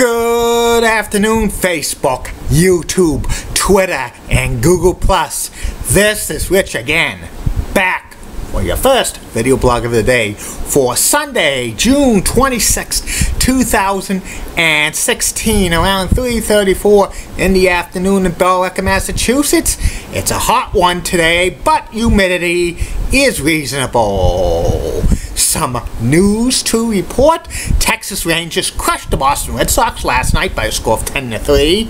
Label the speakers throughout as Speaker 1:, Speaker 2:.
Speaker 1: Good afternoon, Facebook, YouTube, Twitter, and Google+. This is Rich again, back for your first video blog of the day for Sunday, June 26, 2016, around 3.34 in the afternoon in Billerica, Massachusetts. It's a hot one today, but humidity is reasonable some news to report. Texas Rangers crushed the Boston Red Sox last night by a score of 10 to 3.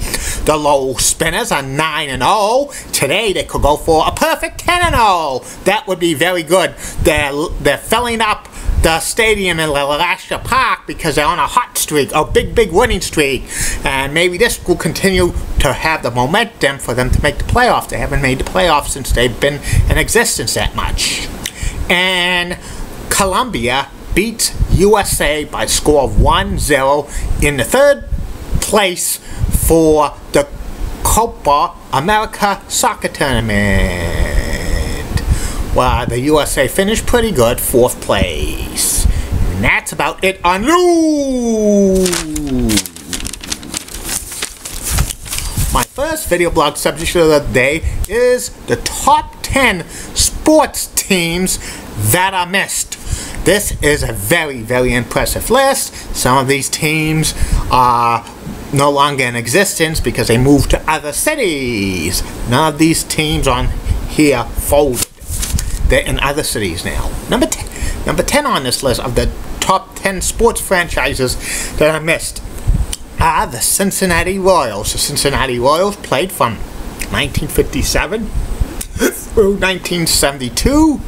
Speaker 1: The Lowell Spinners are 9 and 0. Today they could go for a perfect 10 and 0. That would be very good. They're they're filling up the stadium in LeLacheur Park because they're on a hot streak, a big, big winning streak. And maybe this will continue to have the momentum for them to make the playoffs. They haven't made the playoffs since they've been in existence that much. And Colombia beat USA by score of 1-0 in the third place for the Copa America soccer tournament. Well, the USA finished pretty good, fourth place. And that's about it on news. My first video blog subject of the day is the top 10 sports teams that are missed. This is a very, very impressive list. Some of these teams are no longer in existence because they moved to other cities. None of these teams on here folded. They're in other cities now. Number 10, number 10 on this list of the top 10 sports franchises that I missed are the Cincinnati Royals. The Cincinnati Royals played from 1957 through 1972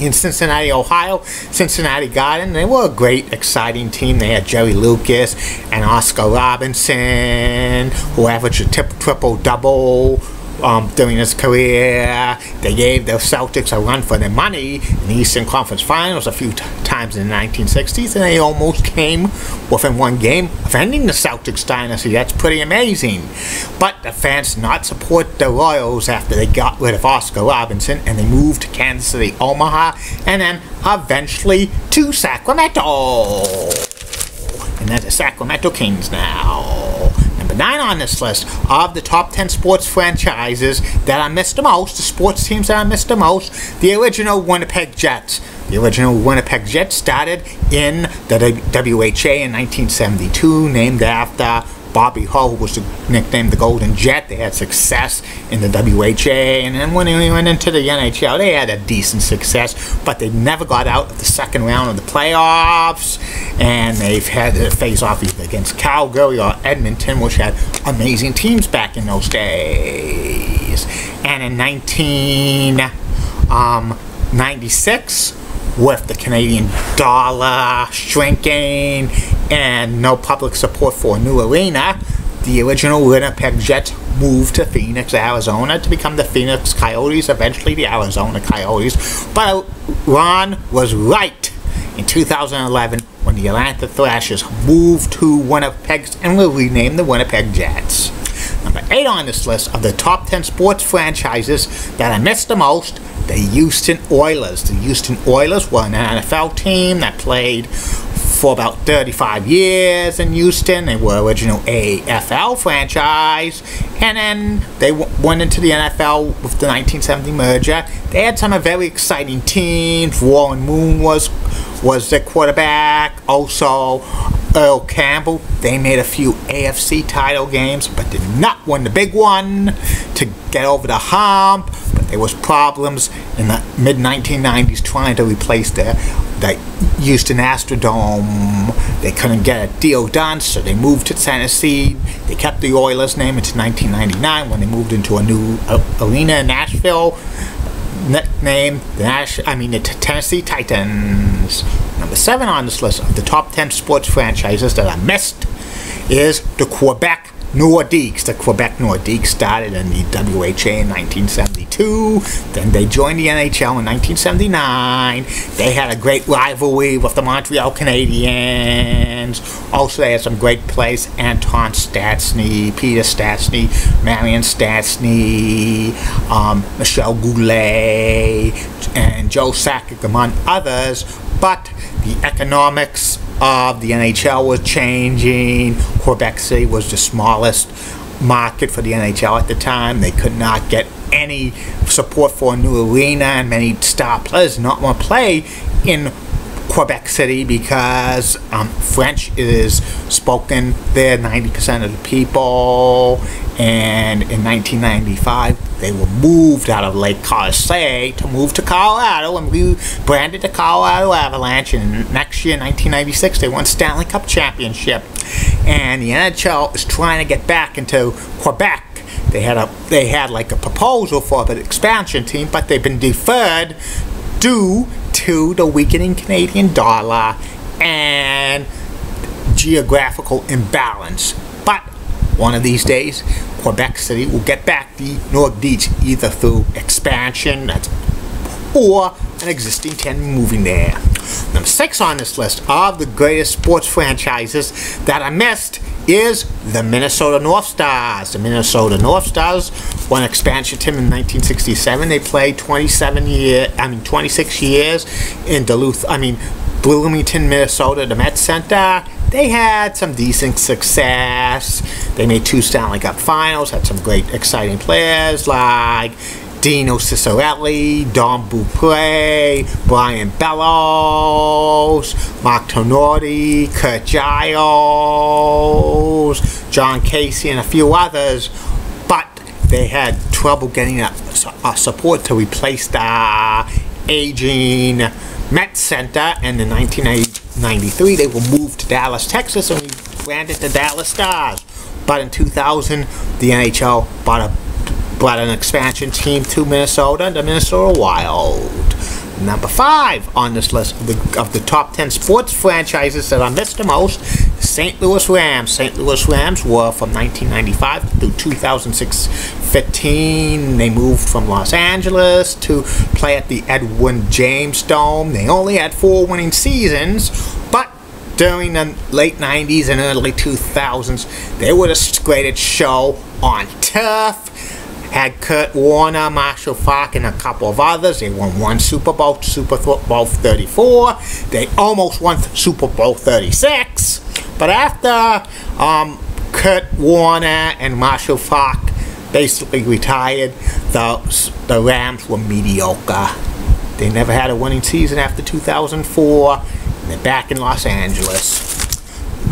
Speaker 1: in Cincinnati, Ohio, Cincinnati Garden. They were a great, exciting team. They had Jerry Lucas and Oscar Robertson, who averaged a triple double um, during his career. They gave the Celtics a run for their money in the Eastern Conference Finals a few times in the 1960s, and they almost came within one game of ending the Celtics dynasty. That's pretty amazing. But the fans not support the Royals after they got rid of Oscar Robertson, and they moved to Kansas City, Omaha, and then eventually to Sacramento. And they're the Sacramento Kings now nine on this list of the top 10 sports franchises that I missed the most, the sports teams that I missed the most, the original Winnipeg Jets. The original Winnipeg Jets started in the WHA in 1972, named after Bobby Hull was the, nicknamed the Golden Jet. They had success in the WHA, and then when they went into the NHL, they had a decent success, but they never got out of the second round of the playoffs, and they've had to face off either against Calgary or Edmonton, which had amazing teams back in those days. And in 1996, um, with the Canadian dollar shrinking and no public support for a new arena, the original Winnipeg Jets moved to Phoenix, Arizona to become the Phoenix Coyotes, eventually the Arizona Coyotes. But Ron was right in 2011 when the Atlanta Thrashers moved to Winnipeg and were renamed the Winnipeg Jets. Number 8 on this list of the top 10 sports franchises that I missed the most the Houston Oilers. The Houston Oilers were an NFL team that played for about 35 years in Houston. They were original AFL franchise, and then they went into the NFL with the 1970 merger. They had some very exciting teams. Warren Moon was was their quarterback. Also, Earl Campbell. They made a few AFC title games, but did not win the big one to get over the hump. But there was problems in the mid 1990s trying to replace the used an Astrodome. They couldn't get a deal done, so they moved to Tennessee. They kept the Oilers name until 1999 when they moved into a new arena in Nashville nicknamed the Nash, I mean the Tennessee Titans. Number seven on this list of the top 10 sports franchises that I missed is the Quebec Nordiques. The Quebec Nordiques started in the WHA in 1972. Then they joined the NHL in 1979. They had a great rivalry with the Montreal Canadiens. Also, they had some great players Anton Stastny, Peter Stastny, Marian Stastny, um, Goulet, and Joe Sakic, among others. But the economics of the NHL was changing. Quebec City was the smallest market for the NHL at the time. They could not get any support for a new arena, and many star players did not want to play in Quebec City because um, French is spoken there 90% of the people and in 1995 they were moved out of Lake Carson to move to Colorado and rebranded the Colorado Avalanche and next year 1996 they won Stanley Cup championship and the NHL is trying to get back into Quebec they had a they had like a proposal for the expansion team but they've been deferred due to the weakening Canadian dollar and geographical imbalance. But one of these days, Quebec City will get back the Nordiques either through expansion or an existing tenant moving there. Number six on this list of the greatest sports franchises that I missed is the Minnesota North Stars. The Minnesota North Stars won expansion team in 1967. They played 27 year, I mean 26 years in Duluth, I mean Bloomington, Minnesota, the Met Center. They had some decent success. They made two Stanley Cup finals, had some great exciting players like Dino Ciccarelli, Don Beaupre, Brian Bellows, Mark Tinordi, Curt Giles, Jon Casey, and a few others, but they had trouble getting a, a support to replace the aging Met Center, and in 1993 they were moved to Dallas, Texas, and rebranded the Dallas Stars. But in 2000, the NHL bought a brought an expansion team to Minnesota, the Minnesota Wild. Number five on this list of the, of the top 10 sports franchises that I missed the most, St. Louis Rams. St. Louis Rams were from 1995 through 2006-15. They moved from Los Angeles to play at the Edward Jones Dome. They only had four winning seasons, but during the late 90s and early 2000s, they were the greatest show on turf had Kurt Warner, Marshall Faulk, and a couple of others. They won one Super Bowl, Super Bowl 34. They almost won Super Bowl 36. But after um, Kurt Warner and Marshall Faulk basically retired, the, the Rams were mediocre. They never had a winning season after 2004, and they're back in Los Angeles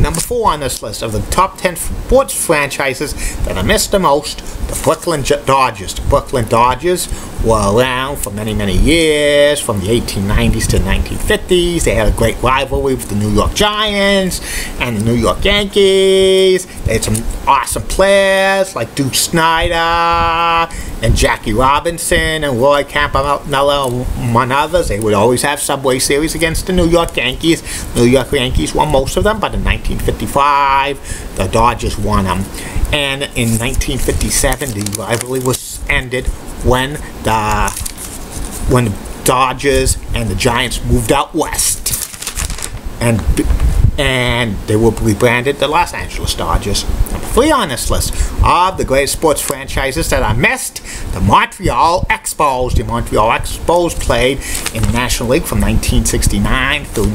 Speaker 1: number four on this list of the top 10 sports franchises that I missed the most, the Brooklyn Dodgers. The Brooklyn Dodgers were around for many, many years, from the 1890s to 1950s. They had a great rivalry with the New York Giants and the New York Yankees. They had some awesome players like Duke Snider and Jackie Robinson and Roy Campanella, among others. They would always have Subway Series against the New York Yankees. New York Yankees won most of them, but in 1955, the Dodgers won them. And in 1957, the rivalry was ended when the when the Dodgers and the Giants moved out west. And and they will be branded the Los Angeles Dodgers. Three on this list of the greatest sports franchises that I missed, the Montreal Expos. The Montreal Expos played in the National League from 1969 through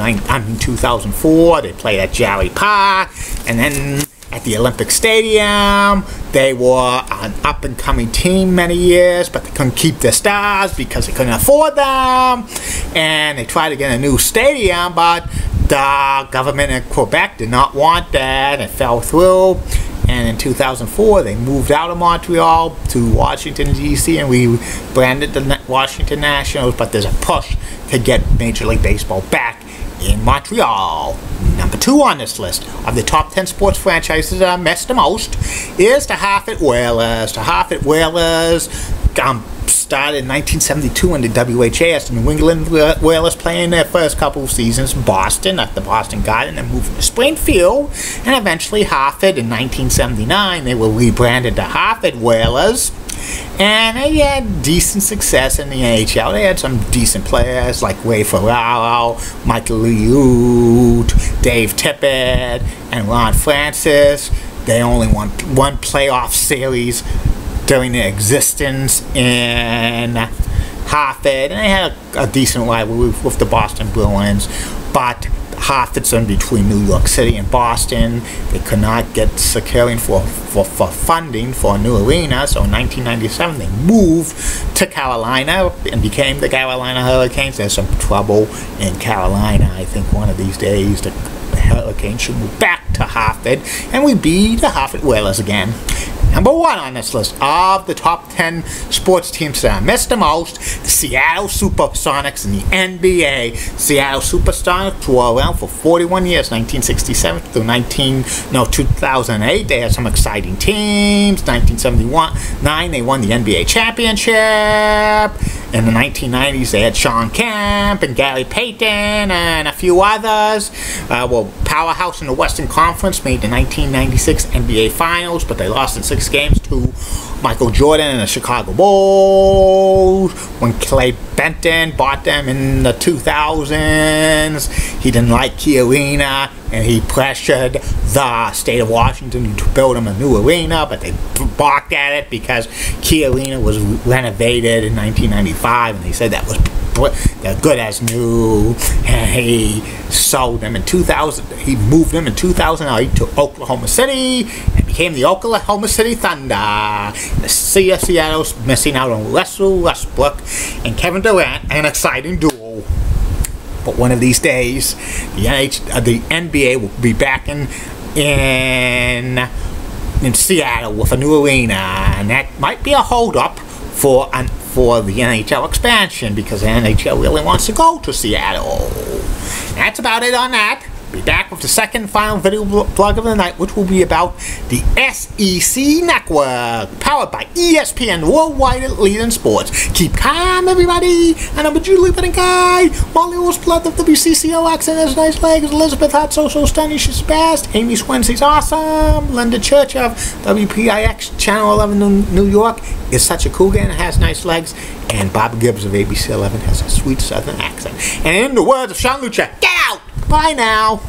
Speaker 1: 2004. They played at Jarry Park, and then at the Olympic Stadium. They were an up and coming team many years, but they couldn't keep their stars because they couldn't afford them. And they tried to get a new stadium, but the government in Quebec did not want that. It fell through. And in 2004, they moved out of Montreal to Washington, D.C., and we branded the Washington Nationals. But there's a push to get Major League Baseball back in Montreal. Number two on this list of the top 10 sports franchises that I missed the most is the Hartford Whalers. The Hartford Whalers um, started in 1972 in the WHAS. The New England Whalers playing their first couple of seasons in Boston at the Boston Garden and moving to Springfield and eventually Hartford in 1979. They were rebranded to Hartford Whalers and they had decent success in the NHL. They had some decent players like Ray Ferraro, Michael Liut, Dave Tippett, and Ron Francis. They only won one playoff series during their existence in Hartford, and they had a, a decent rivalry with, with the Boston Bruins. But Hartford's in between New York City and Boston. They could not get securing for, for, for funding for a new arena, so in 1997 they moved to Carolina and became the Carolina Hurricanes. There's some trouble in Carolina. I think one of these days the Hurricanes should move back to Hartford and we beat the Hartford Whalers again. Number one on this list of the top 10 sports teams that I miss the most, the Seattle Supersonics in the NBA. Seattle Supersonics were around for 41 years, 1967 through 19, no, 2008. They had some exciting teams. 1971, they won the NBA championship. In the 1990s, they had Shawn Kemp and Gary Payton and a few others. Uh, well, powerhouse in the Western Conference made the 1996 NBA Finals, but they lost in six games to Michael Jordan and the Chicago Bulls. When Clay Bennett bought them in the 2000s, he didn't like Key Arena and he pressured the state of Washington to build him a new arena, but they balked at it because Key Arena was renovated in 1995, and they said that was they're good as new. And he sold them in 2000. He moved them in 2008 to Oklahoma City became the Oklahoma City Thunder. The Sea of Seattle's missing out on Russell Westbrook and Kevin Durant, an exciting duo. But one of these days, the, NH, uh, the NBA will be back in in in Seattle with a new arena, and that might be a holdup for an, for the NHL expansion because the NHL really wants to go to Seattle. That's about it on that be back with the second final video blog of the night, which will be about the SEC Network, powered by ESPN, worldwide leader in sports. Keep calm, everybody. And I'm a Julie Betting Guy. Molly was blood of WCCO accent has nice legs. Elizabeth Hot so so stunning, she's best. Amy Swensey's awesome. Linda Church of WPIX Channel 11 in New York is such a cool guy and has nice legs. And Bob Gibbs of ABC 11 has a sweet southern accent. And in the words of Sean Lucha, get out! Bye now.